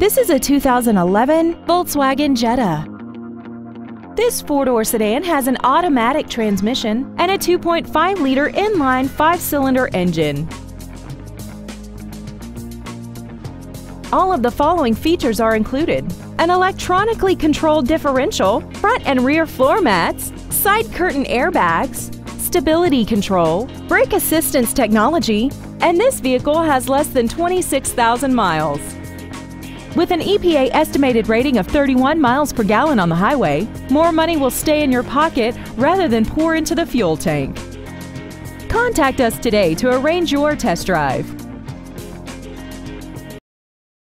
This is a 2011 Volkswagen Jetta. This four-door sedan has an automatic transmission and a 2.5-liter inline five-cylinder engine. All of the following features are included. An electronically controlled differential, front and rear floor mats, side curtain airbags, stability control, brake assistance technology, and this vehicle has less than 26,000 miles. With an EPA estimated rating of 31 miles per gallon on the highway, more money will stay in your pocket rather than pour into the fuel tank. Contact us today to arrange your test drive.